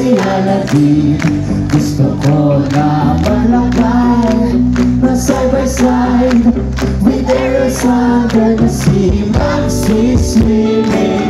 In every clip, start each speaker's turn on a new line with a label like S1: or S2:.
S1: sinalati Gusto ko na malakay Na side by side With
S2: Aerosol Gonna see Maxi swimming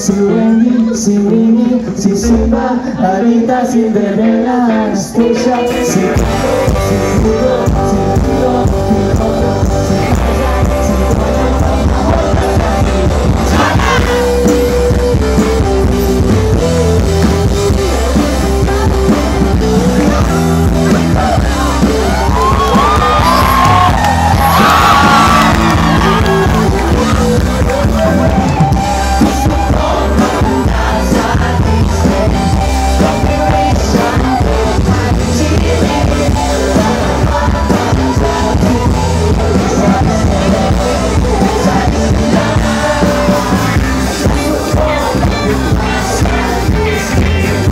S2: Si Benny,
S1: si Siwini, Siwini, Sisima, Arita, Cinderella, Anastasia, Sitaro, Sitaro. It's me.